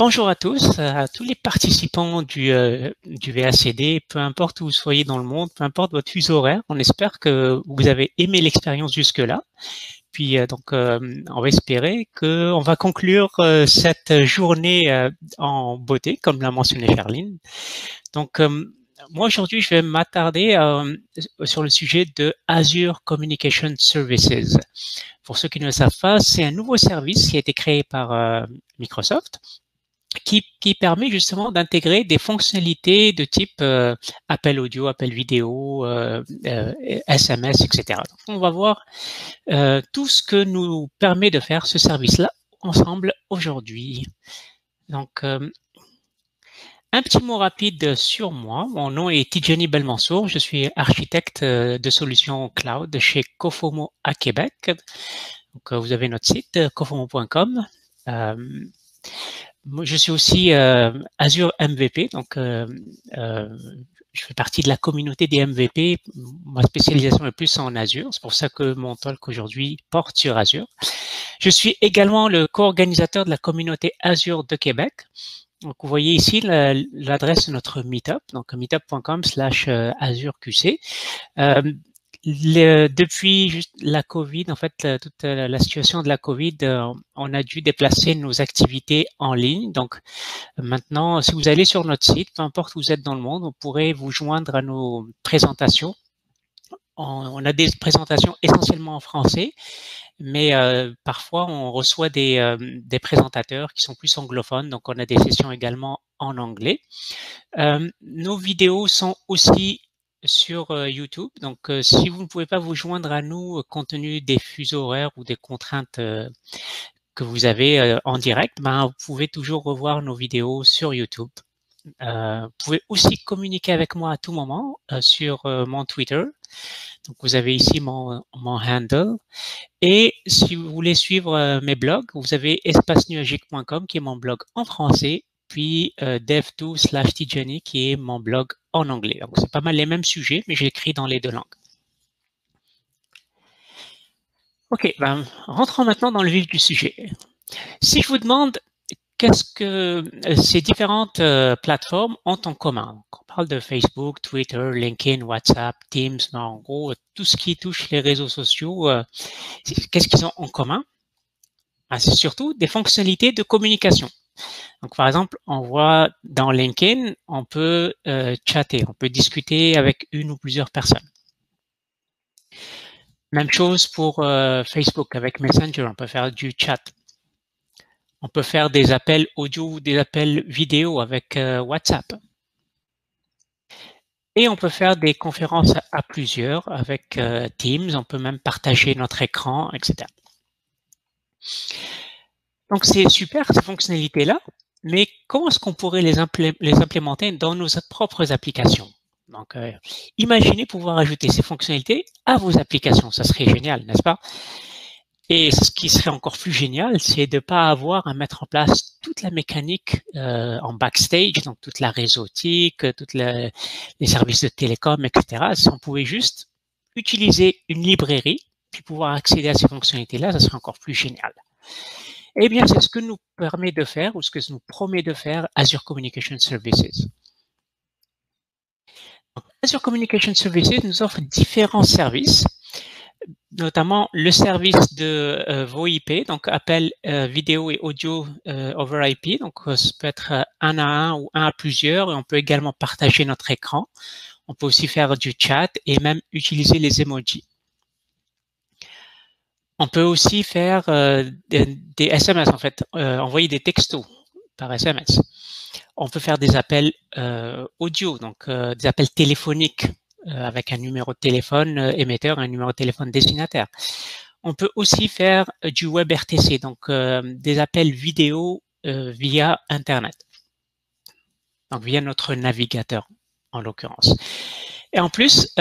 bonjour à tous, à tous les participants du, euh, VACD, peu importe où vous soyez dans le monde, peu importe votre fuseau horaire. On espère que vous avez aimé l'expérience jusque-là. Puis euh, donc, euh, on va espérer qu'on va conclure cette journée en beauté, comme l'a mentionné Charline. Donc, moi aujourd'hui, je vais m'attarder sur le sujet de Azure Communication Services. Pour ceux qui ne le savent pas, c'est un nouveau service qui a été créé par Microsoft qui, permet justement d'intégrer des fonctionnalités de type euh, appel audio, appel vidéo, euh, euh, SMS, etc. On va voir tout ce que nous permet de faire ce service-là ensemble aujourd'hui. Donc, un petit mot rapide sur moi. Mon nom est Tijani Belmansour. Je suis architecte de solutions cloud chez Cofomo à Québec. Vous avez notre site cofomo.com je suis aussi euh, Azure MVP, donc euh, euh, je fais partie de la communauté des MVP. Ma spécialisation est plus en Azure, c'est pour ça que mon talk aujourd'hui porte sur Azure. Je suis également le co-organisateur de la communauté Azure de Québec. Donc, vous voyez ici l'adresse de notre meetup, donc meetup.com slash AzureQC. Euh, le, depuis juste la Covid, en fait, toute la situation de la Covid, euh, on a dû déplacer nos activités en ligne. Donc, maintenant, si vous allez sur notre site, peu importe où vous êtes dans le monde, vous pourrez vous joindre à nos présentations. On, a des présentations essentiellement en français, mais euh, parfois on reçoit des, euh, des, présentateurs qui sont plus anglophones, donc on a des sessions également en anglais. nos vidéos sont aussi sur euh, YouTube. Donc, euh, si vous ne pouvez pas vous joindre à nous euh, compte tenu des fuseaux horaires ou des contraintes que vous avez en direct, ben, vous pouvez toujours revoir nos vidéos sur YouTube. vous pouvez aussi communiquer avec moi à tout moment sur mon Twitter. Donc, vous avez ici mon, mon handle. Et si vous voulez suivre mes blogs, vous avez espacenuagique.com qui est mon blog en français puis euh, dev2 slash qui est mon blog en anglais. Donc, c'est pas mal les mêmes sujets, mais j'écris dans les deux langues. OK, ben, rentrons maintenant dans le vif du sujet. Si je vous demande qu'est-ce que euh, ces différentes euh, plateformes ont en commun? On parle de Facebook, Twitter, LinkedIn, WhatsApp, Teams, en gros, tout ce qui touche les réseaux sociaux, euh, qu'est-ce qu'ils ont en commun? Ben, C'est surtout des fonctionnalités de communication. Donc, par exemple, on voit dans LinkedIn, on peut euh, chatter, on peut discuter avec une ou plusieurs personnes. Même chose pour euh, Facebook avec Messenger, on peut faire du chat. On peut faire des appels audio ou des appels vidéo avec euh, WhatsApp. Et on peut faire des conférences à plusieurs avec Teams, on peut même partager notre écran, etc. Donc c'est super ces fonctionnalités-là, mais comment est-ce qu'on pourrait les, implémenter dans nos propres applications? Donc euh, imaginez pouvoir ajouter ces fonctionnalités à vos applications, ça serait génial, n'est-ce pas? Et ce qui serait encore plus génial, c'est de ne pas avoir à mettre en place toute la mécanique euh, en backstage, donc toute la réseautique, tous les services de télécom, etc. Si on pouvait juste utiliser une librairie, puis pouvoir accéder à ces fonctionnalités-là, ça serait encore plus génial. Eh bien, c'est ce que nous permet de faire ou ce que nous promet de faire Azure Communication Services. Azure Communication Services nous offre différents services, notamment le service de euh, VoIP, donc appel euh, vidéo et audio euh, over IP. Donc, ça peut être un à un ou un à plusieurs. Et on peut également partager notre écran. On peut aussi faire du chat et même utiliser les emojis. On peut aussi faire euh, des, SMS, en fait, euh, envoyer des textos par SMS. On peut faire des appels euh, audio, donc des appels téléphoniques avec un numéro de téléphone émetteur et un numéro de téléphone destinataire. On peut aussi faire du WebRTC, donc des appels vidéo via Internet, donc via notre navigateur en l'occurrence. Et en plus,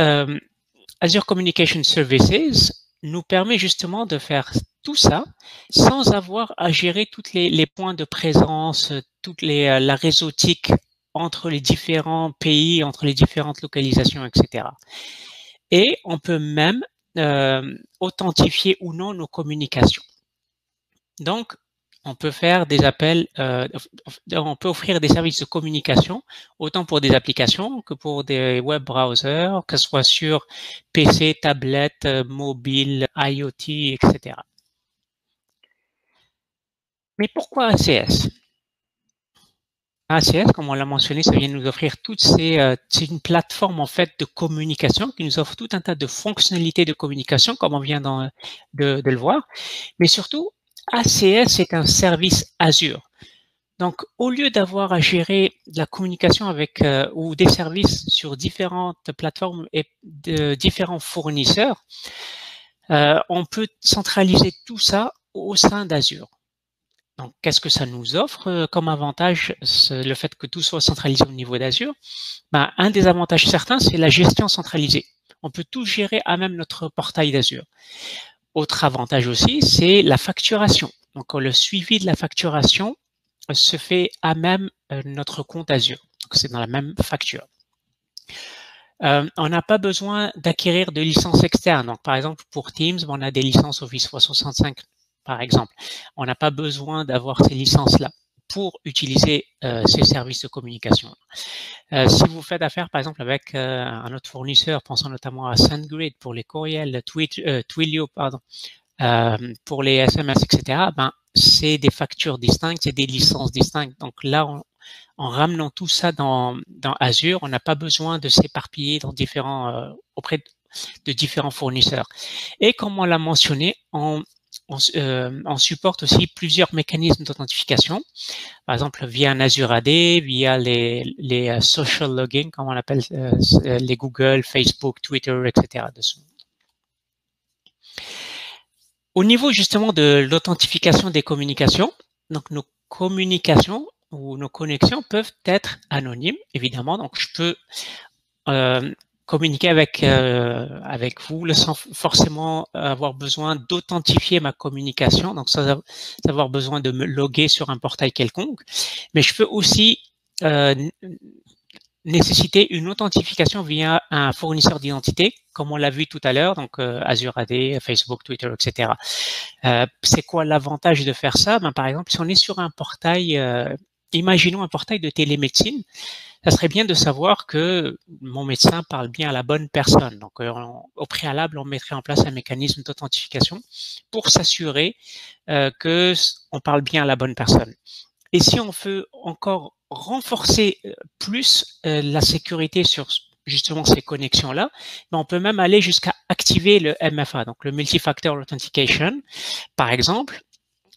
Azure Communication Services nous permet justement de faire tout ça sans avoir à gérer tous les, les, points de présence, toute les, euh, la réseautique entre les différents pays, entre les différentes localisations, etc. Et on peut même euh, authentifier ou non nos communications. Donc, on peut faire des appels, euh, on peut offrir des services de communication autant pour des applications que pour des web browsers, que ce soit sur PC, tablette, euh, mobile, IoT, etc. Mais pourquoi ACS ACS, comme on l'a mentionné, ça vient nous offrir toutes ces, euh, c'est une plateforme en fait de communication qui nous offre tout un tas de fonctionnalités de communication, comme on vient de, de, le voir. Mais surtout, ACS est un service Azure. Donc, au lieu d'avoir à gérer la communication avec euh, ou des services sur différentes plateformes et de différents fournisseurs, euh, on peut centraliser tout ça au sein d'Azure. Donc, qu'est-ce que ça nous offre euh, comme avantage, le fait que tout soit centralisé au niveau d'Azure? Ben, Un des avantages certains, c'est la gestion centralisée. On peut tout gérer à même notre portail d'Azure. Autre avantage aussi, c'est la facturation. Donc, le suivi de la facturation se fait à même euh, notre compte Azure. c'est dans la même facture. Euh, on n'a pas besoin d'acquérir de licences externes. Donc, par exemple, pour Teams, on a des licences Office 365 par exemple. On n'a pas besoin d'avoir ces licences-là pour utiliser euh, ces services de communication. Euh, si vous faites affaire, par exemple, avec euh, un autre fournisseur, pensant notamment à SendGrid pour les courriels, Twilio, pardon, pour les SMS, etc., ben, c'est des factures distinctes, c'est des licences distinctes. Donc là, en ramenant tout ça dans, Azure, on n'a pas besoin de s'éparpiller auprès de différents fournisseurs. Et comme on l'a mentionné, on euh, on, supporte aussi plusieurs mécanismes d'authentification, par exemple via un Azure AD, via les, euh, social login, comme on appelle euh, les Google, Facebook, Twitter, etc. Au niveau justement de l'authentification des communications, nos communications ou nos connexions peuvent être anonymes, évidemment. Je peux communiquer avec euh, avec vous sans forcément avoir besoin d'authentifier ma communication, donc sans avoir besoin de me loguer sur un portail quelconque. Mais je peux aussi euh, nécessiter une authentification via un fournisseur d'identité, comme on l'a vu tout à l'heure, donc euh, Azure AD, Facebook, Twitter, etc. Euh, c'est quoi l'avantage de faire ça? Ben, Par exemple, si on est sur un portail, euh, imaginons un portail de télémédecine, ça serait bien de savoir que mon médecin parle bien à la bonne personne. Donc, euh, au préalable, on mettrait en place un mécanisme d'authentification pour s'assurer euh, que on parle bien à la bonne personne. Et si on veut encore renforcer euh, plus la sécurité sur justement ces connexions-là, ben, on peut même aller jusqu'à activer le MFA, donc le Multifactor Authentication. Par exemple,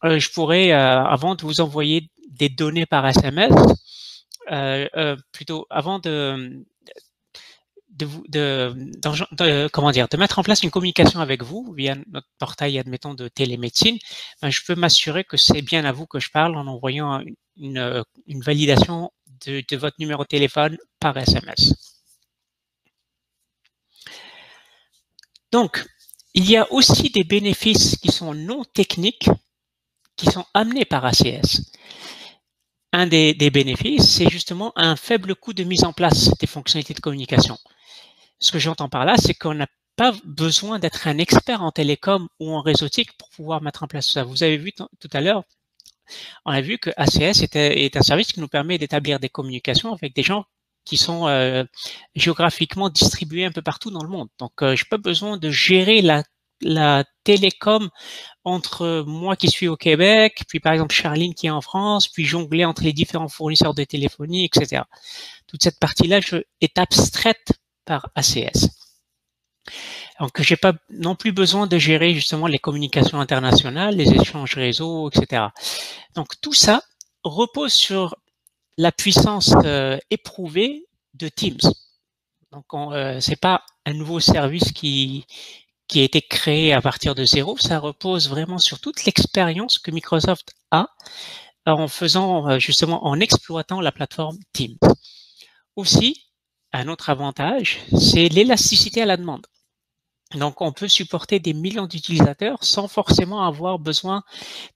je pourrais, avant de vous envoyer des données par SMS, euh, euh, plutôt avant de de, de, de, comment dire, de mettre en place une communication avec vous via notre portail, admettons, de télémédecine, ben, je peux m'assurer que c'est bien à vous que je parle en envoyant une, validation de, votre numéro de téléphone par SMS. Donc, il y a aussi des bénéfices qui sont non techniques qui sont amenés par ACS un des, bénéfices, c'est justement un faible coût de mise en place des fonctionnalités de communication. Ce que j'entends par là, c'est qu'on n'a pas besoin d'être un expert en télécom ou en réseautique pour pouvoir mettre en place ça. Vous avez vu tout à l'heure, on a vu que ACS est, un service qui nous permet d'établir des communications avec des gens qui sont euh, géographiquement distribués un peu partout dans le monde. Donc, euh, je n'ai pas besoin de gérer la la télécom entre moi qui suis au Québec, puis par exemple Charline qui est en France, puis jongler entre les différents fournisseurs de téléphonie, etc. Toute cette partie-là est abstraite par ACS. Donc, j'ai pas non plus besoin de gérer justement les communications internationales, les échanges réseau, etc. Donc, tout ça repose sur la puissance euh, éprouvée de Teams. Donc, euh, c'est pas un nouveau service qui qui a été créé à partir de zéro, ça repose vraiment sur toute l'expérience que Microsoft a en faisant euh, justement en exploitant la plateforme Teams. Aussi, un autre avantage, c'est l'élasticité à la demande. Donc, on peut supporter des millions d'utilisateurs sans forcément avoir besoin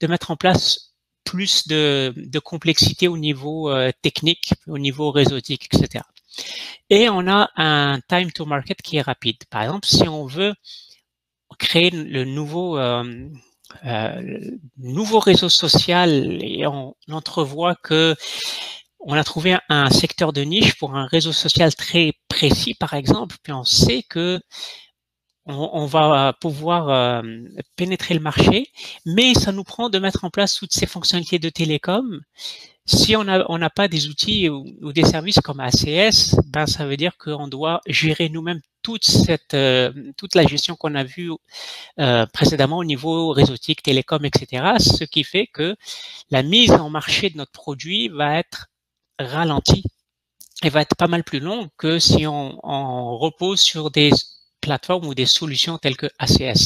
de mettre en place plus de, complexité au niveau euh, technique, au niveau réseautique, etc. Et on a un time to market qui est rapide. Par exemple, si on veut créer le nouveau, euh, nouveau réseau social et on entrevoit que on a trouvé un secteur de niche pour un réseau social très précis, par exemple, puis on sait que on, va pouvoir euh, pénétrer le marché, mais ça nous prend de mettre en place toutes ces fonctionnalités de télécom. Si on n'a on pas des outils ou, des services comme ACS, ben ça veut dire qu'on doit gérer nous-mêmes toute cette euh, toute la gestion qu'on a vue euh, précédemment au niveau réseautique, télécom, etc. Ce qui fait que la mise en marché de notre produit va être ralenti et va être pas mal plus long que si on, repose sur des plateformes ou des solutions telles que ACS.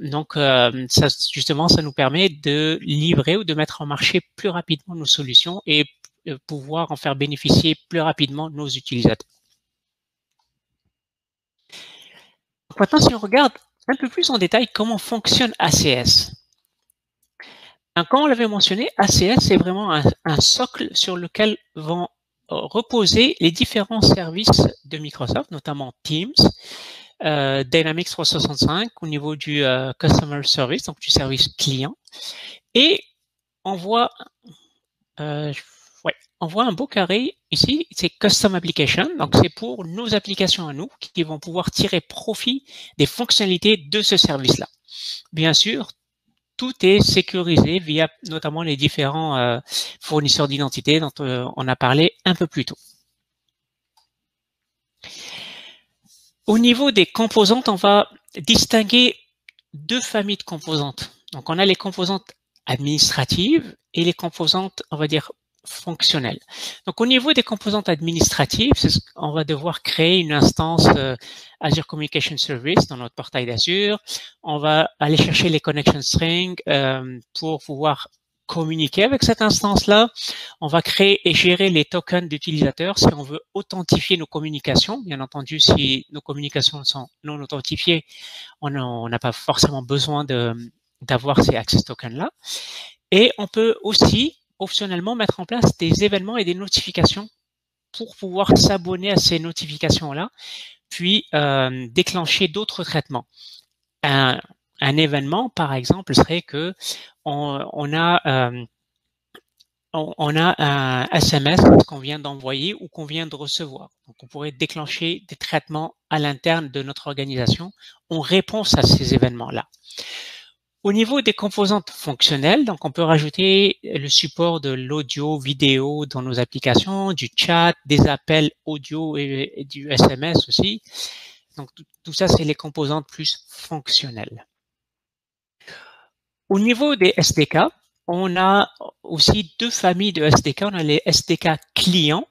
Donc, euh, justement, ça nous permet de livrer ou de mettre en marché plus rapidement nos solutions et euh, pouvoir en faire bénéficier plus rapidement nos utilisateurs. Maintenant, si on regarde un peu plus en détail comment fonctionne ACS, comme on l'avait mentionné, ACS c'est vraiment un, socle sur lequel vont reposer les différents services de Microsoft, notamment Teams, euh, Dynamics 365 au niveau du euh, Customer Service, donc du service client. Et on voit, ouais, on voit un beau carré ici, c'est Custom Application, donc c'est pour nos applications à nous qui vont pouvoir tirer profit des fonctionnalités de ce service-là. Bien sûr, tout est sécurisé via notamment les différents euh, fournisseurs d'identité dont euh, on a parlé un peu plus tôt. Au niveau des composantes, on va distinguer deux familles de composantes. Donc, on a les composantes administratives et les composantes, on va dire, fonctionnelles. Donc, au niveau des composantes administratives, on va devoir créer une instance euh, Azure Communication Service dans notre portail d'Azure. On va aller chercher les connection strings euh, pour pouvoir communiquer avec cette instance-là. On va créer et gérer les tokens d'utilisateurs si on veut authentifier nos communications. Bien entendu, si nos communications sont non authentifiées, on n'a pas forcément besoin d'avoir ces access tokens-là. Et on peut aussi optionnellement mettre en place des événements et des notifications pour pouvoir s'abonner à ces notifications-là, puis euh, déclencher d'autres traitements. Un, événement, par exemple, serait que on, a euh, a un SMS qu'on vient d'envoyer ou qu'on vient de recevoir. Donc, on pourrait déclencher des traitements à l'interne de notre organisation en réponse à ces événements-là. Au niveau des composantes fonctionnelles, donc on peut rajouter le support de l'audio, vidéo dans nos applications, du chat, des appels audio et, du SMS aussi. Donc tout, ça, c'est les composantes plus fonctionnelles. Au niveau des SDK, on a aussi deux familles de SDK. On a les SDK clients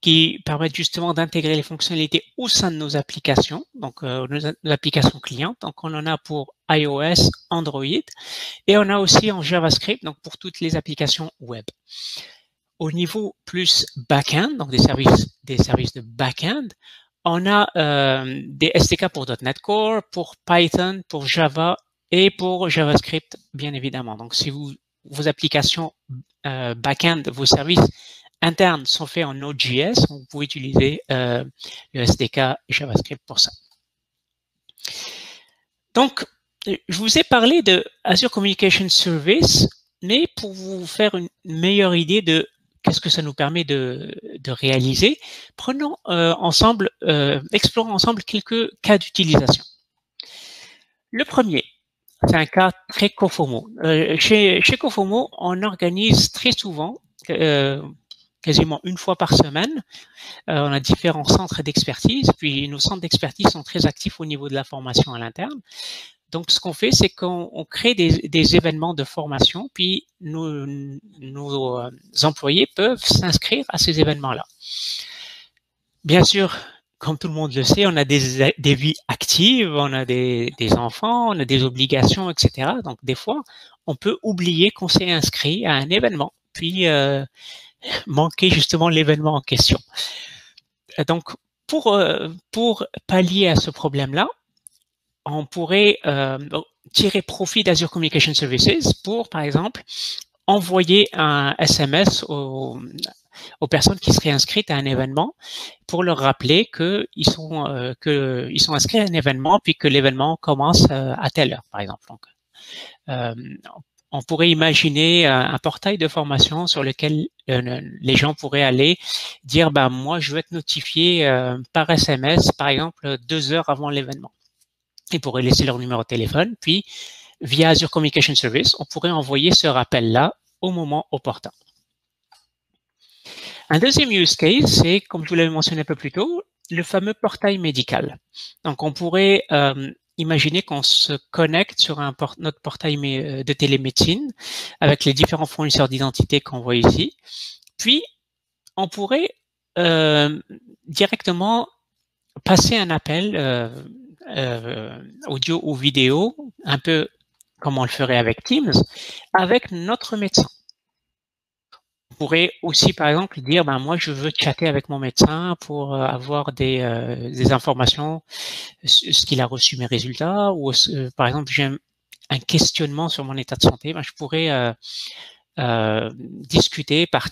qui permettent justement d'intégrer les fonctionnalités au sein de nos applications, donc euh, nos, applications clientes. Donc on en a pour iOS, Android, et on a aussi en JavaScript, donc pour toutes les applications web. Au niveau plus back-end, donc des services, des services de back-end, on a euh, des SDK pour .NET Core, pour Python, pour Java et pour JavaScript, bien évidemment. Donc si vous, vos applications euh, back-end, vos services internes sont faits en Node.js, vous pouvez utiliser euh, le SDK JavaScript pour ça. Donc, je vous ai parlé de Azure Communication Service, mais pour vous faire une meilleure idée de qu'est-ce que ça nous permet de, réaliser, prenons euh, ensemble, euh, explorons ensemble quelques cas d'utilisation. Le premier, c'est un cas très Cofomo. chez, chez Cofomo, on organise très souvent quasiment une fois par semaine. Euh, on a différents centres d'expertise, puis nos centres d'expertise sont très actifs au niveau de la formation à l'interne. Donc, ce qu'on fait, c'est qu'on crée des, événements de formation, puis nos, euh, employés peuvent s'inscrire à ces événements-là. Bien sûr, comme tout le monde le sait, on a des, vies actives, on a des, des, enfants, on a des obligations, etc. Donc, des fois, on peut oublier qu'on s'est inscrit à un événement. Puis, euh, manquer justement l'événement en question. Donc, pour, euh, pour pallier à ce problème-là, on pourrait euh, tirer profit d'Azure Communication Services pour, par exemple, envoyer un SMS aux, personnes qui seraient inscrites à un événement pour leur rappeler qu'ils sont, euh, inscrits à un événement puis que l'événement commence à telle heure, par exemple. Donc, on pourrait imaginer un, portail de formation sur lequel les gens pourraient aller dire bah moi je veux être notifié par SMS par exemple deux heures avant l'événement. Ils pourraient laisser leur numéro de téléphone, puis via Azure Communication Service, on pourrait envoyer ce rappel-là au moment opportun. Un deuxième use case, c'est, comme je vous l'avais mentionné un peu plus tôt, le fameux portail médical. Donc, on pourrait euh, imaginer qu'on se connecte sur un notre portail euh, de télémédecine avec les différents fournisseurs d'identité qu'on voit ici. Puis, on pourrait euh, directement passer un appel audio ou vidéo, un peu comme on le ferait avec Teams, avec notre médecin. On pourrait aussi, par exemple, dire, ben, moi, je veux chatter avec mon médecin pour euh, avoir des, euh, des informations, ce qu'il a reçu mes résultats, ou euh, par exemple, j'ai un, questionnement sur mon état de santé, ben, je pourrais discuter par,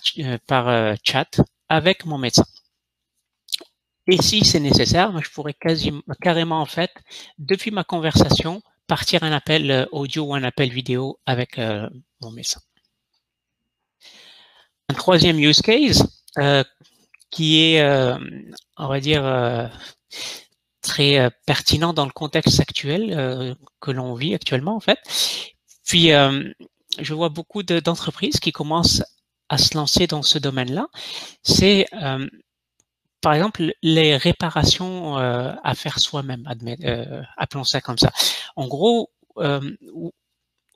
par chat avec mon médecin. Et si c'est nécessaire, je pourrais quasiment, carrément en fait, depuis ma conversation, partir un appel euh, audio ou un appel vidéo avec euh, mon médecin. Un troisième use case euh, qui est, on va dire, très pertinent dans le contexte actuel que l'on vit actuellement en fait. Puis, je vois beaucoup d'entreprises qui commencent à se lancer dans ce domaine-là. C'est par exemple, les réparations euh, à faire soi-même, euh, appelons ça comme ça. En gros, euh,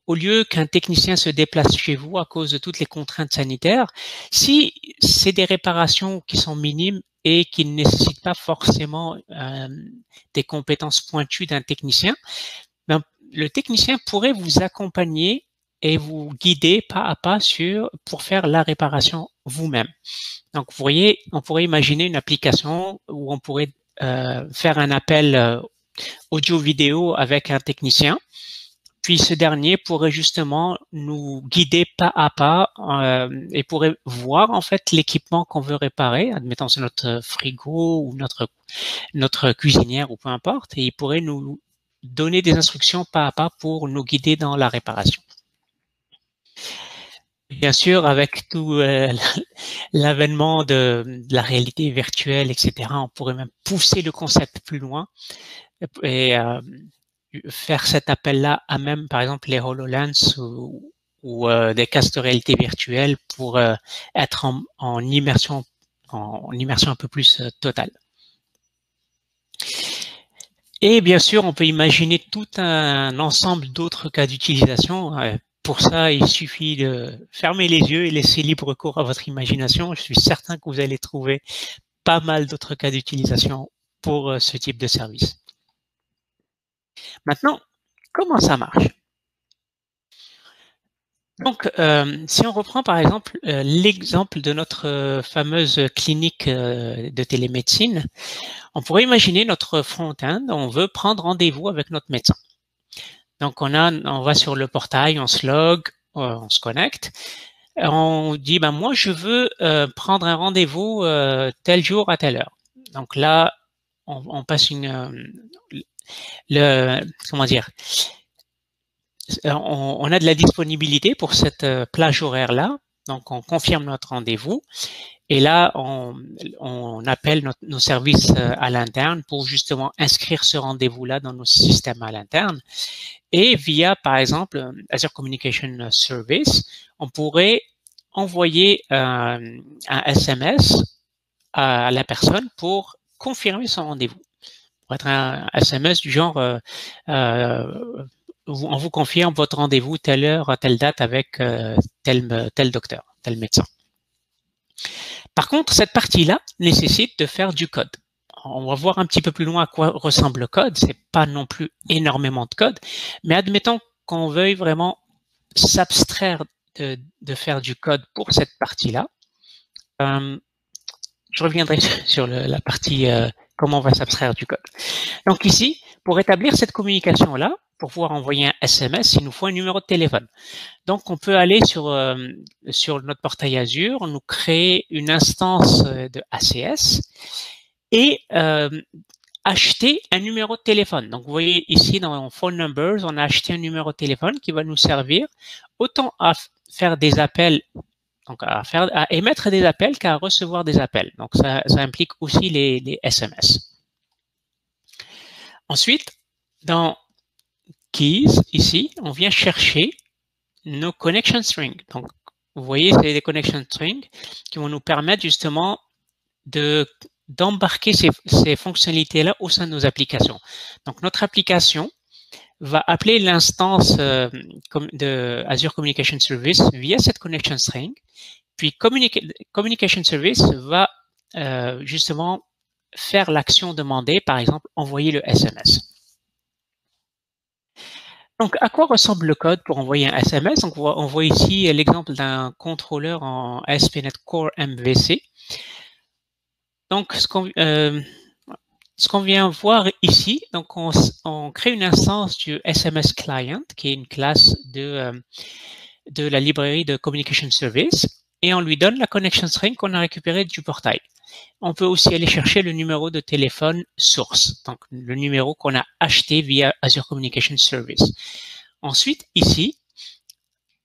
au lieu qu'un technicien se déplace chez vous à cause de toutes les contraintes sanitaires, si c'est des réparations qui sont minimes et qui ne nécessitent pas forcément des compétences pointues d'un technicien, ben, le technicien pourrait vous accompagner et vous guider pas à pas sur pour faire la réparation vous-même. Donc, vous voyez, on pourrait imaginer une application où on pourrait euh, faire un appel euh, audio-vidéo avec un technicien, puis ce dernier pourrait justement nous guider pas à pas euh, et pourrait voir en fait l'équipement qu'on veut réparer, admettons c'est notre frigo ou notre cuisinière ou peu importe, et il pourrait nous donner des instructions pas à pas pour nous guider dans la réparation. Bien sûr, avec tout euh, l'avènement de, la réalité virtuelle, etc., on pourrait même pousser le concept plus loin et euh, faire cet appel-là à même, par exemple, les HoloLens ou, euh, des casques de réalité virtuelle pour être en, immersion, en, immersion un peu plus totale. Et bien sûr, on peut imaginer tout un ensemble d'autres cas d'utilisation pour ça, il suffit de fermer les yeux et laisser libre cours à votre imagination. Je suis certain que vous allez trouver pas mal d'autres cas d'utilisation pour euh, ce type de service. Maintenant, comment ça marche? Donc, euh, si on reprend par exemple euh, l'exemple de notre fameuse clinique de télémédecine, on pourrait imaginer notre front-end, on veut prendre rendez-vous avec notre médecin. Donc on a, on va sur le portail, on se log, euh, on se connecte. On dit, ben moi je veux euh, prendre un rendez-vous euh, tel jour à telle heure. Donc là, on, passe une, comment dire, on, a de la disponibilité pour cette plage horaire là. Donc on confirme notre rendez-vous et là, on, appelle nos services à l'interne pour justement inscrire ce rendez-vous-là dans nos systèmes à l'interne. Et via, par exemple, Azure Communication Service, on pourrait envoyer euh, un SMS à la personne pour confirmer son rendez-vous. Être un SMS du genre, euh, euh, on vous confirme votre rendez-vous telle heure, à telle date avec tel, tel docteur, tel médecin. Par contre, cette partie-là nécessite de faire du code on va voir un petit peu plus loin à quoi ressemble le code. C'est pas non plus énormément de code, mais admettons qu'on veuille vraiment s'abstraire de, faire du code pour cette partie-là. Euh, je reviendrai sur la partie euh, comment on va s'abstraire du code. Donc ici, pour établir cette communication-là, pour pouvoir envoyer un SMS, il nous faut un numéro de téléphone. Donc, on peut aller sur euh, sur notre portail Azure, nous créer une instance de ACS et euh, acheter un numéro de téléphone. Donc, vous voyez ici dans Phone Numbers, on a acheté un numéro de téléphone qui va nous servir autant à faire des appels, donc à, faire, à émettre des appels qu'à recevoir des appels. Donc, ça, implique aussi les, les SMS. Ensuite, dans Keys, ici, on vient chercher nos connection strings. Donc, vous voyez, c'est des connection strings qui vont nous permettre justement de d'embarquer ces, ces fonctionnalités-là au sein de nos applications. Donc, notre application va appeler l'instance euh, de Azure Communication Service via cette connection string. Puis, Communication Service va euh, justement faire l'action demandée, par exemple, envoyer le SMS. Donc, à quoi ressemble le code pour envoyer un SMS Donc, on voit, ici l'exemple d'un contrôleur en ASP.NET Core MVC. Donc, euh, ce qu'on vient voir ici, donc on, crée une instance du SMS Client, qui est une classe de, euh, de la librairie de Communication Service, et on lui donne la connection string qu'on a récupérée du portail. On peut aussi aller chercher le numéro de téléphone source, donc le numéro qu'on a acheté via Azure Communication Service. Ensuite, ici,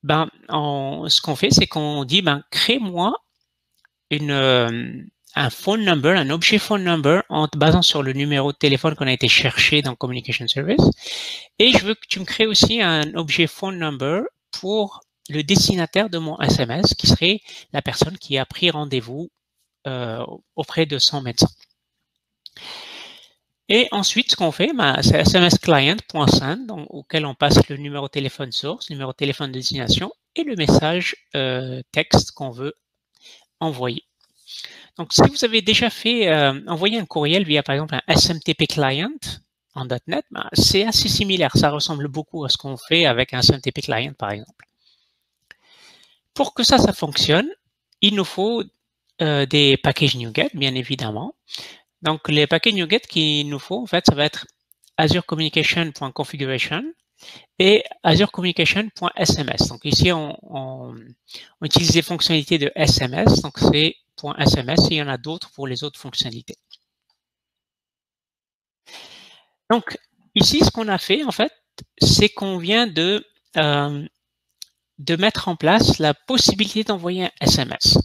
ben, ce qu'on fait, c'est qu'on dit, ben, crée-moi une, euh, un phone number, un objet phone number en te basant sur le numéro de téléphone qu'on a été cherché dans Communication Service. Et je veux que tu me crées aussi un objet phone number pour le destinataire de mon SMS, qui serait la personne qui a pris rendez-vous euh, auprès de son médecin. Et ensuite, ce qu'on fait, ben, c'est SMS client.send, auquel on passe le numéro de téléphone source, numéro de téléphone de destination et le message euh, texte qu'on veut envoyer. Donc, si vous avez déjà fait euh, envoyer un courriel via, par exemple, un SMTP client en .NET, ben, c'est assez similaire. Ça ressemble beaucoup à ce qu'on fait avec un SMTP client, par exemple. Pour que ça, ça fonctionne, il nous faut euh, des packages NuGet, bien évidemment. Donc, les packages NuGet qu'il nous faut, en fait, ça va être Azure Communication.configuration et Azure Communication.sms. Donc, ici, on, utilise les fonctionnalités de SMS. Donc, c'est .sms et il y en a d'autres pour les autres fonctionnalités. Donc, ici, ce qu'on a fait, en fait, c'est qu'on vient de, euh, de mettre en place la possibilité d'envoyer un SMS.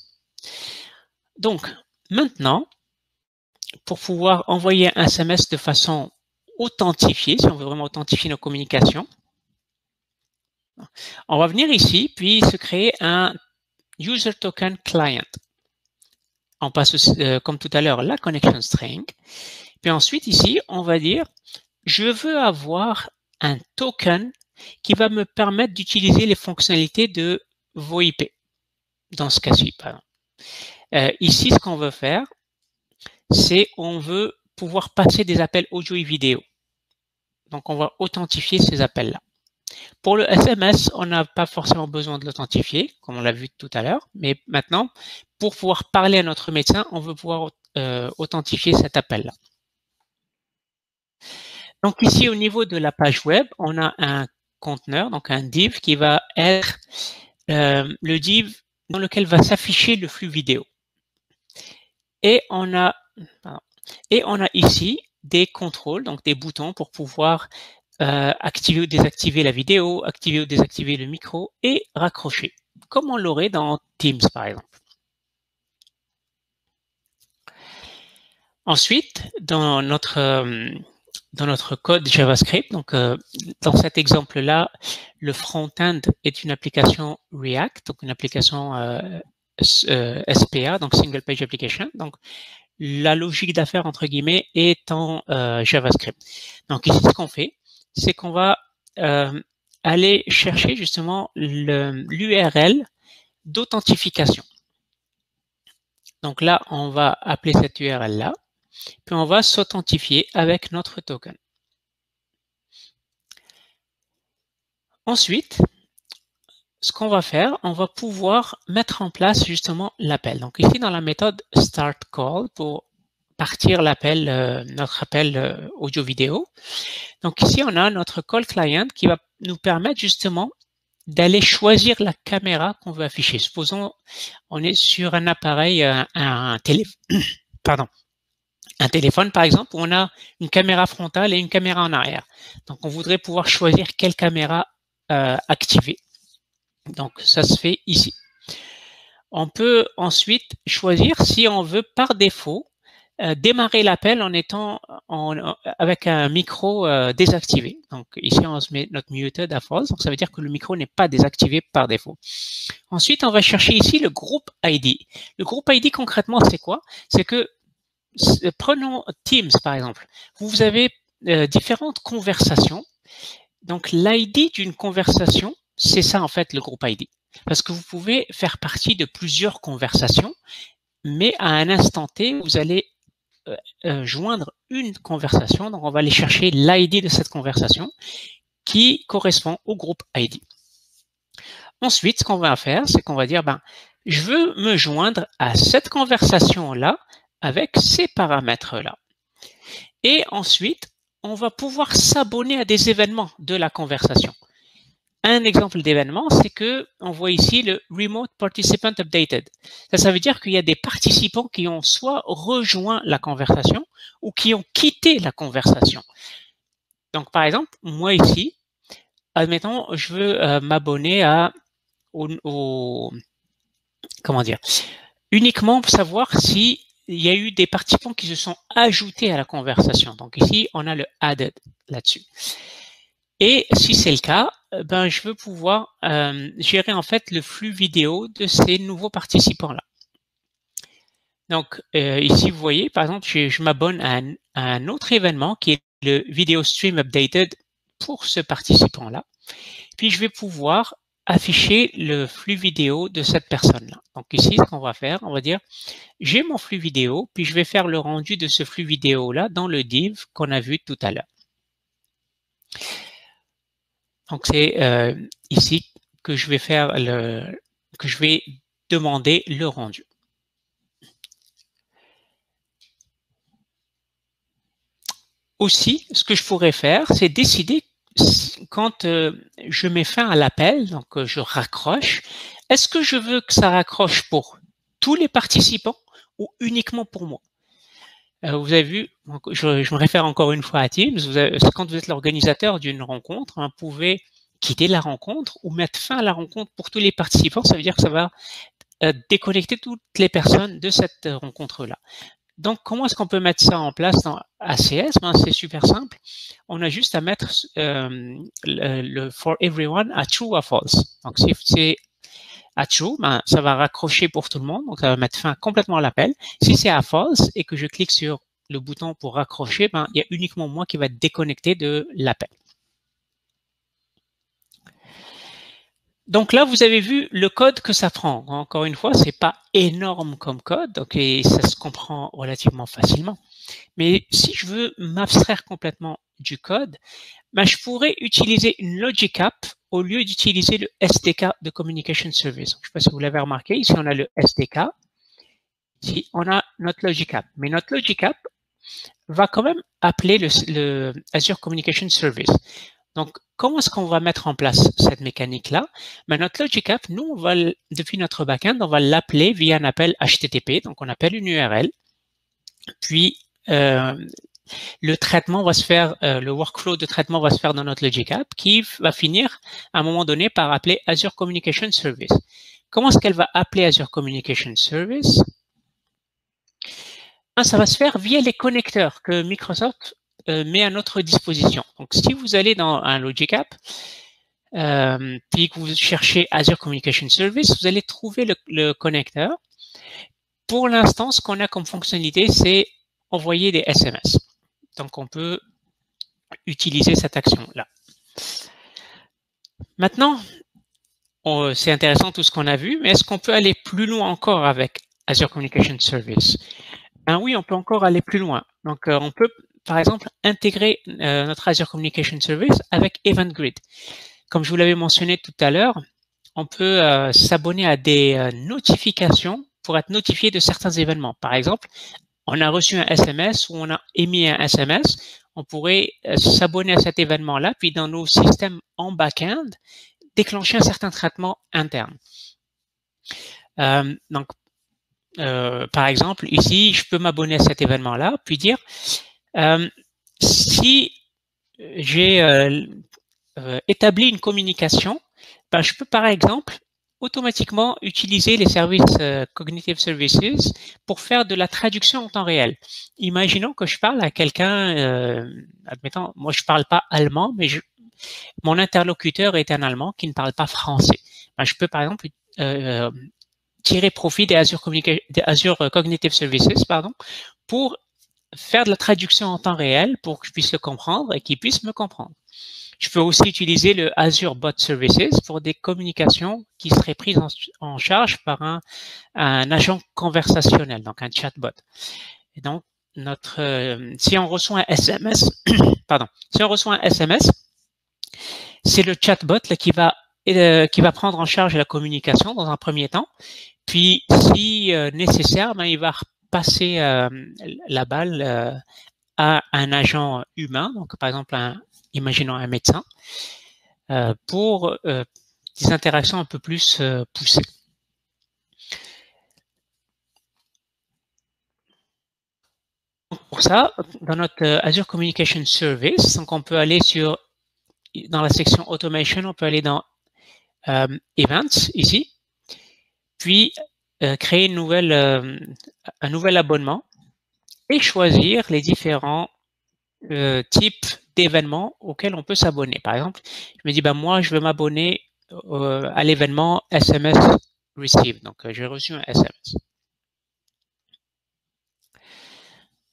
Donc, maintenant, pour pouvoir envoyer un SMS de façon authentifiée, si on veut vraiment authentifier nos communications, on va venir ici, puis se créer un User Token Client on passe euh, comme tout à l'heure la connection string. Puis ensuite ici, on va dire, je veux avoir un token qui va me permettre d'utiliser les fonctionnalités de VoIP. Dans ce cas-ci, euh, ici, ce qu'on veut faire, c'est on veut pouvoir passer des appels audio et vidéo. Donc, on va authentifier ces appels-là. Pour le SMS, on n'a pas forcément besoin de l'authentifier, comme on l'a vu tout à l'heure, mais maintenant, pour pouvoir parler à notre médecin, on veut pouvoir euh, authentifier cet appel-là. Donc ici, au niveau de la page web, on a un conteneur, donc un div qui va être euh, le div dans lequel va s'afficher le flux vidéo. Et on a, et on a ici des contrôles, donc des boutons pour pouvoir euh, activer ou désactiver la vidéo, activer ou désactiver le micro et raccrocher, comme on l'aurait dans Teams par exemple. Ensuite, dans notre euh, code JavaScript, donc euh, dans cet exemple-là, le front-end est une application React, donc une application SPA, donc Single Page Application. La logique d'affaires entre guillemets est en JavaScript. Donc ici, ce qu'on fait, c'est qu'on va euh, aller chercher justement l'URL d'authentification. Donc là, on va appeler cette URL-là, puis on va s'authentifier avec notre token. Ensuite, ce qu'on va faire, on va pouvoir mettre en place justement l'appel. Donc ici, dans la méthode start call, pour partir l'appel, euh, notre appel euh, audio-vidéo. Donc ici, on a notre call client qui va nous permettre justement d'aller choisir la caméra qu'on veut afficher. Supposons on est sur un appareil, un, télé, pardon, un téléphone, par exemple, où on a une caméra frontale et une caméra en arrière. Donc, on voudrait pouvoir choisir quelle caméra euh, activer. Donc, ça se fait ici. On peut ensuite choisir si on veut par défaut euh, démarrer l'appel en étant en, avec un micro euh, désactivé. Donc ici, on se met notre muted à false, donc ça veut dire que le micro n'est pas désactivé par défaut. Ensuite, on va chercher ici le groupe ID. Le groupe ID, concrètement, c'est quoi? C'est que, prenons Teams, par exemple. Vous avez euh, différentes conversations. Donc l'ID d'une conversation, c'est ça en fait le groupe ID. Parce que vous pouvez faire partie de plusieurs conversations, mais à un instant T, vous allez euh, euh, joindre une conversation. Donc, on va aller chercher l'ID de cette conversation qui correspond au groupe ID. Ensuite, ce qu'on va faire, c'est qu'on va dire, ben, je veux me joindre à cette conversation-là avec ces paramètres-là. Et ensuite, on va pouvoir s'abonner à des événements de la conversation. Un exemple d'événement, c'est que on voit ici le Remote Participant Updated. Ça, ça veut dire qu'il y a des participants qui ont soit rejoint la conversation ou qui ont quitté la conversation. Donc, par exemple, moi ici, admettons, je veux euh, m'abonner à au, comment dire, uniquement pour savoir si il y a eu des participants qui se sont ajoutés à la conversation. Donc ici, on a le added là-dessus. Et si c'est le cas, ben, je veux pouvoir euh, gérer en fait le flux vidéo de ces nouveaux participants-là. Donc euh, ici, vous voyez, par exemple, je, m'abonne à, un autre événement qui est le Video Stream Updated pour ce participant-là. Puis je vais pouvoir afficher le flux vidéo de cette personne-là. Donc ici, ce qu'on va faire, on va dire, j'ai mon flux vidéo, puis je vais faire le rendu de ce flux vidéo-là dans le div qu'on a vu tout à l'heure. Donc c'est euh, ici que je vais faire le, que je vais demander le rendu. Aussi, ce que je pourrais faire, c'est décider quand euh, je mets fin à l'appel, donc euh, je raccroche, est-ce que je veux que ça raccroche pour tous les participants ou uniquement pour moi? Vous avez vu, je, me réfère encore une fois à Teams, quand vous êtes l'organisateur d'une rencontre, hein, vous pouvez quitter la rencontre ou mettre fin à la rencontre pour tous les participants. Ça veut dire que ça va euh, déconnecter toutes les personnes de cette rencontre-là. Donc, comment est-ce qu'on peut mettre ça en place dans ACS ben, C'est super simple. On a juste à mettre euh, le, for everyone à true ou false. Donc, c'est true, ben, ça va raccrocher pour tout le monde, donc ça va mettre fin complètement à l'appel. Si c'est à false et que je clique sur le bouton pour raccrocher, ben, il y a uniquement moi qui va être déconnecté de l'appel. Donc là, vous avez vu le code que ça prend. Encore une fois, c'est pas énorme comme code, donc ça se comprend relativement facilement. Mais si je veux m'abstraire complètement du code, ben, je pourrais utiliser une Logic App au lieu d'utiliser le SDK de Communication Service. Je ne sais pas si vous l'avez remarqué, ici on a le SDK, ici on a notre Logic App. Mais notre Logic App va quand même appeler le, Azure Communication Service. Donc, comment est-ce qu'on va mettre en place cette mécanique-là? Ben, Notre Logic App, nous, depuis notre backend, on va l'appeler via un appel HTTP. Donc, on appelle une URL. Puis, euh, le traitement va se faire, euh, le workflow de traitement va se faire dans notre Logic App qui va finir à un moment donné par appeler Azure Communication Service. Comment est-ce qu'elle va appeler Azure Communication Service? Ah, Ça va se faire via les connecteurs que Microsoft euh, met à notre disposition. Donc, si vous allez dans un Logic App, euh, puis que vous cherchez Azure Communication Service, vous allez trouver le, le connecteur. Pour l'instant, ce qu'on a comme fonctionnalité, c'est envoyer des SMS. Donc, on peut utiliser cette action-là. Maintenant, c'est intéressant tout ce qu'on a vu, mais est-ce qu'on peut aller plus loin encore avec Azure Communication Service? Ben Oui, on peut encore aller plus loin. Donc, euh, on peut, par exemple, intégrer euh, notre Azure Communication Service avec EventGrid. Comme je vous l'avais mentionné tout à l'heure, on peut euh, s'abonner à des notifications pour être notifié de certains événements. Par exemple, on a reçu un SMS ou on a émis un SMS, on pourrait euh, s'abonner à cet événement-là, puis dans nos systèmes en back-end, déclencher un certain traitement interne. Euh, donc, euh, par exemple, ici, je peux m'abonner à cet événement-là, puis dire euh, si j'ai euh, établi une communication, ben, je peux par exemple automatiquement utiliser les services Cognitive Services pour faire de la traduction en temps réel. Imaginons que je parle à quelqu'un, admettons, moi je parle pas allemand, mais je, mon interlocuteur est un Allemand qui ne parle pas français. Ben, je peux par exemple tirer profit des Azure, Azure euh, Cognitive Services pardon, pour faire de la traduction en temps réel pour que je puisse le comprendre et qu'il puisse me comprendre. Je peux aussi utiliser le Azure Bot Services pour des communications qui seraient prises en, charge par un, agent conversationnel, donc un chatbot. Donc, notre, euh, si on reçoit un SMS, pardon, si on reçoit un SMS, c'est le chatbot là, qui va euh, qui va prendre en charge la communication dans un premier temps, puis, si euh, nécessaire, ben, il va repasser euh, la balle à un agent humain, donc par exemple, un, imaginons un médecin, pour des interactions un peu plus poussées. Pour ça, dans notre Azure Communication Service, on peut aller sur, dans la section Automation, on peut aller dans Events ici, puis euh, créer une nouvelle, euh, un nouvel abonnement et choisir les différents euh, types d'événements auxquels on peut s'abonner. Par exemple, je me dis, ben, moi, je veux m'abonner à l'événement SMS Receive. Donc, j'ai reçu un SMS.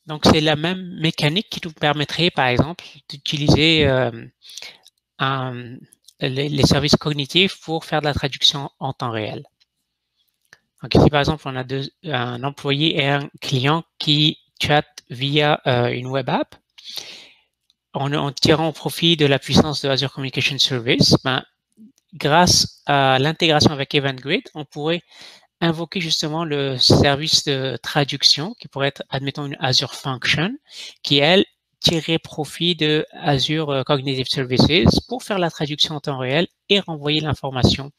Donc, c'est la même mécanique qui nous permettrait, par exemple, d'utiliser les, services cognitifs pour faire de la traduction en temps réel. Donc ici, par exemple, on a un employé et un client qui chatent via euh, une web app. En, en, tirant profit de la puissance de Azure Communication Service, ben, grâce à l'intégration avec EventGrid, on pourrait invoquer justement le service de traduction qui pourrait être, admettons, une Azure Function, qui, elle, tirerait profit de Azure euh, Cognitive Services pour faire la traduction en temps réel et renvoyer l'information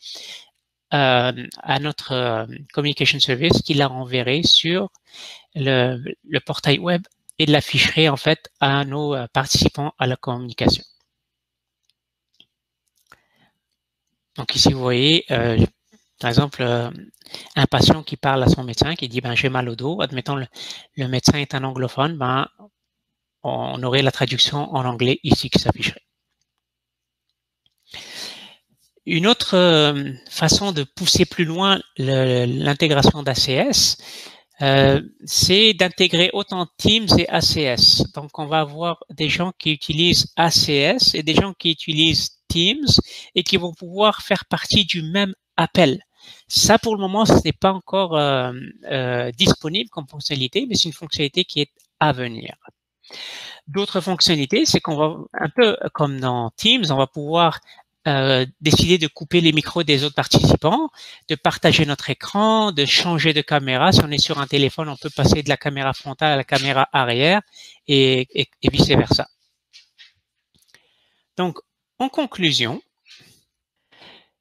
euh, à notre euh, communication service qui la renverrait sur le, le, portail web et l'afficherait en fait à nos euh, participants à la communication. Donc ici, vous voyez, euh, par exemple, un patient qui parle à son médecin, qui dit ben, j'ai mal au dos, admettons le, le, médecin est un anglophone, ben, on aurait la traduction en anglais ici qui s'afficherait. Une autre euh, façon de pousser plus loin l'intégration d'ACS, euh, c'est d'intégrer autant Teams et ACS. Donc, on va avoir des gens qui utilisent ACS et des gens qui utilisent Teams et qui vont pouvoir faire partie du même appel. Ça, pour le moment, ce n'est pas encore euh, euh, disponible comme fonctionnalité, mais c'est une fonctionnalité qui est à venir. D'autres fonctionnalités, c'est qu'on va, un peu comme dans Teams, on va pouvoir euh, décider de couper les micros des autres participants, de partager notre écran, de changer de caméra. Si on est sur un téléphone, on peut passer de la caméra frontale à la caméra arrière et, vice-versa. Donc, en conclusion,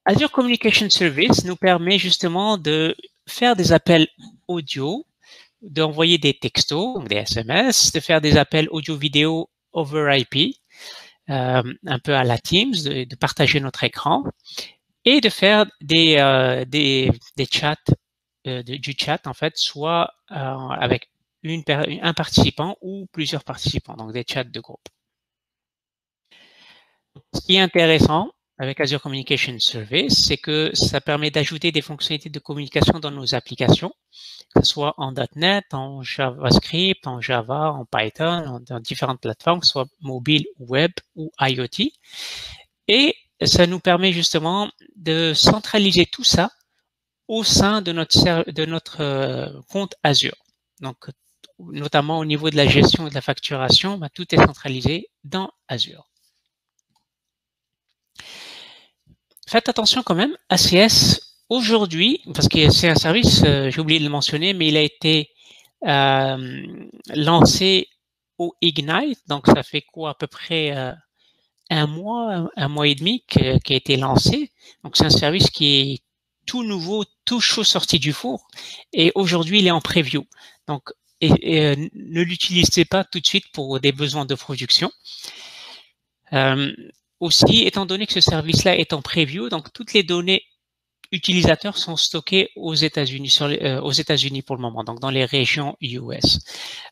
Azure Communication Service nous permet justement de faire des appels audio, d'envoyer des textos, des SMS, de faire des appels audio-vidéo over IP, euh, un peu à la Teams, de, partager notre écran et de faire des, euh, des, des, chats, euh, du chat en fait, soit avec un participant ou plusieurs participants, donc des chats de groupe. Ce qui est intéressant avec Azure Communication Service, c'est que ça permet d'ajouter des fonctionnalités de communication dans nos applications que ce soit en .NET, en JavaScript, en Java, en Python, dans différentes plateformes, soit mobile, web ou IoT. Et ça nous permet justement de centraliser tout ça au sein de notre, de notre euh, compte Azure. Donc, notamment au niveau de la gestion et de la facturation, bah, tout est centralisé dans Azure. Faites attention quand même, ACS Aujourd'hui, parce que c'est un service, euh, j'ai oublié de le mentionner, mais il a été euh, lancé au Ignite, donc ça fait quoi à peu près euh, un mois, un mois et demi qui a été lancé. Donc c'est un service qui est tout nouveau, tout chaud sorti du four. Et aujourd'hui, il est en preview. Donc, et, ne l'utilisez pas tout de suite pour des besoins de production. aussi, étant donné que ce service-là est en preview, donc toutes les données utilisateurs sont stockés aux États-Unis, euh, aux États-Unis pour le moment, donc dans les régions US.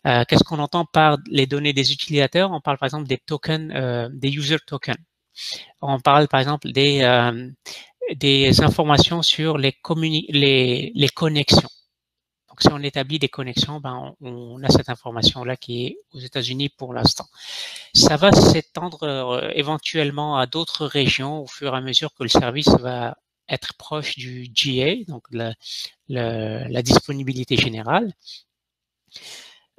Euh, Qu'est-ce qu'on entend par les données des utilisateurs? On parle par exemple des tokens, euh, des user tokens. On parle par exemple des euh, des informations sur les, les, les connexions. Donc, si on établit des connexions, ben, on, on a cette information-là qui est aux États-Unis pour l'instant. Ça va s'étendre euh, éventuellement à d'autres régions au fur et à mesure que le service va être proche du GA, donc la, disponibilité générale.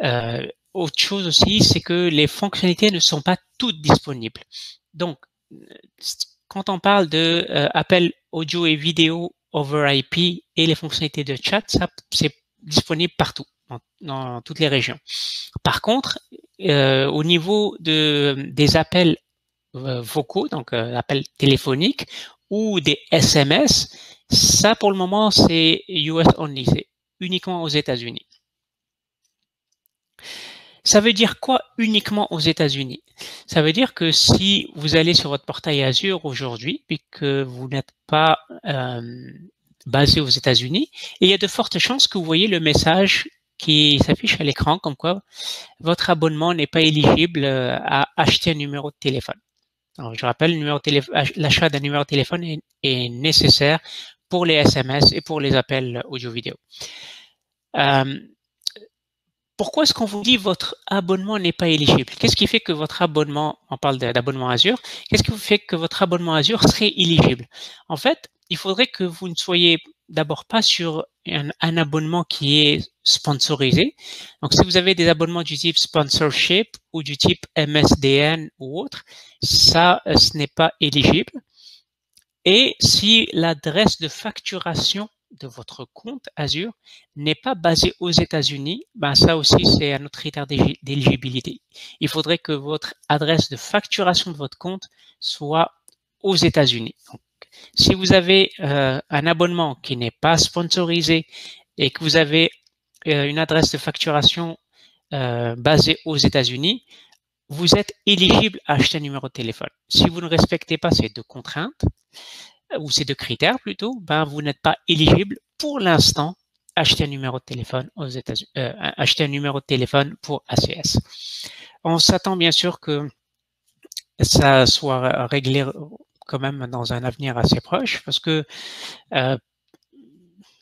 Euh, autre chose aussi, c'est que les fonctionnalités ne sont pas toutes disponibles. Donc, quand on parle de euh, audio et vidéo over IP et les fonctionnalités de chat, ça c'est disponible partout, dans, toutes les régions. Par contre, euh, au niveau de, des appels euh, vocaux, donc appels téléphoniques, ou des SMS, ça pour le moment c'est US only, c'est uniquement aux États-Unis. Ça veut dire quoi uniquement aux États-Unis? Ça veut dire que si vous allez sur votre portail Azure aujourd'hui et que vous n'êtes pas euh, basé aux États-Unis, il y a de fortes chances que vous voyez le message qui s'affiche à l'écran comme quoi votre abonnement n'est pas éligible euh, à acheter un numéro de téléphone. Alors, je rappelle, l'achat d'un numéro de téléphone est, nécessaire pour les SMS et pour les appels audio-vidéo. Euh, pourquoi est-ce qu'on vous dit votre abonnement n'est pas éligible? Qu'est-ce qui fait que votre abonnement, on parle d'abonnement Azure, qu'est-ce qui fait que votre abonnement Azure serait éligible? En fait, il faudrait que vous ne soyez d'abord pas sur un, abonnement qui est sponsorisé. Donc, si vous avez des abonnements du type sponsorship ou du type MSDN ou autre, ça, euh, ce n'est pas éligible. Et si l'adresse de facturation de votre compte Azure n'est pas basée aux États-Unis, ben ça aussi c'est un autre critère d'éligibilité. Il faudrait que votre adresse de facturation de votre compte soit aux États-Unis. Si vous avez euh, un abonnement qui n'est pas sponsorisé et que vous avez euh, une adresse de facturation euh, basée aux États-Unis, vous êtes éligible à acheter un numéro de téléphone. Si vous ne respectez pas ces deux contraintes, ou ces deux critères plutôt, ben vous n'êtes pas éligible pour l'instant à acheter un numéro de téléphone aux États-Unis, acheter un numéro de téléphone pour ACS. On s'attend bien sûr que ça soit réglé quand même dans un avenir assez proche, parce que euh,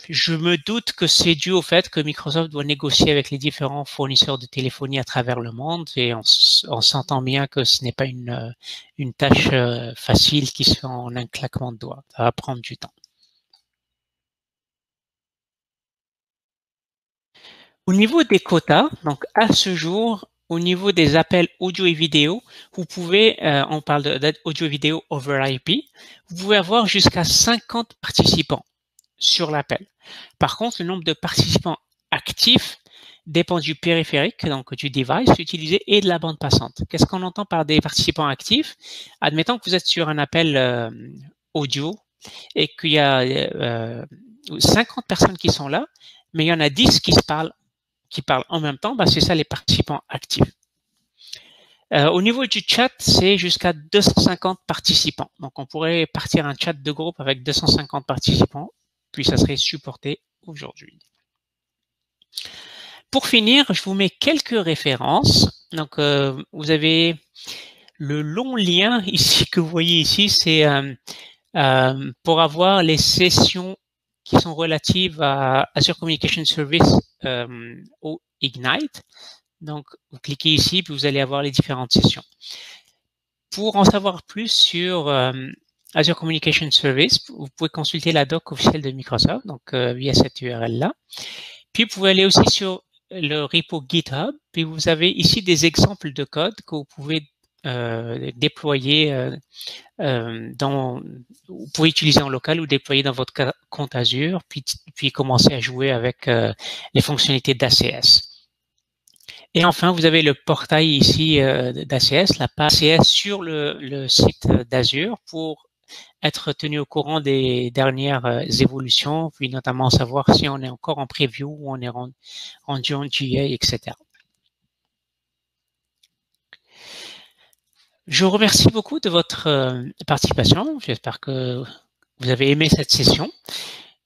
je me doute que c'est dû au fait que Microsoft doit négocier avec les différents fournisseurs de téléphonie à travers le monde et on, s'entend bien que ce n'est pas une, euh, une tâche euh, facile qui se fait en un claquement de doigts. Ça va prendre du temps. Au niveau des quotas, donc à ce jour, au niveau des appels audio et vidéo, vous pouvez, euh, on parle d'audio et vidéo over IP, vous pouvez avoir jusqu'à 50 participants sur l'appel. Par contre, le nombre de participants actifs dépend du périphérique, donc du device utilisé et de la bande passante. Qu'est-ce qu'on entend par des participants actifs? Admettons que vous êtes sur un appel euh, audio et qu'il y a euh, 50 personnes qui sont là, mais il y en a 10 qui se parlent qui parlent en même temps, bah, c'est ça les participants actifs. Euh, au niveau du chat, c'est jusqu'à 250 participants. Donc, on pourrait partir un chat de groupe avec 250 participants, puis ça serait supporté aujourd'hui. Pour finir, je vous mets quelques références. Donc, euh, vous avez le long lien ici que vous voyez ici, c'est euh, pour avoir les sessions qui sont relatives à Azure Communication Service euh, au Ignite. Donc, vous cliquez ici, puis vous allez avoir les différentes sessions. Pour en savoir plus sur euh, Azure Communication Service, vous pouvez consulter la doc officielle de Microsoft, donc euh, via cette URL-là. Puis, vous pouvez aller aussi sur le repo GitHub, puis vous avez ici des exemples de code que vous pouvez euh, déployer euh, euh, dans, vous pouvez utiliser en local ou déployer dans votre compte Azure, puis, commencer à jouer avec les fonctionnalités d'ACS. Et enfin, vous avez le portail ici d'ACS, la page ACS sur le, le site d'Azure pour être tenu au courant des dernières évolutions, puis notamment savoir si on est encore en preview ou on est rendu en GA, etc. Je vous remercie beaucoup de votre participation. J'espère que vous avez aimé cette session.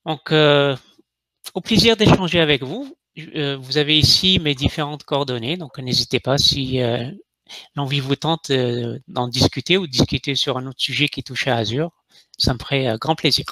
Donc, au plaisir d'échanger avec vous. vous avez ici mes différentes coordonnées, donc n'hésitez pas si l'envie vous tente d'en discuter ou discuter sur un autre sujet qui touche à Azure. Ça me ferait grand plaisir.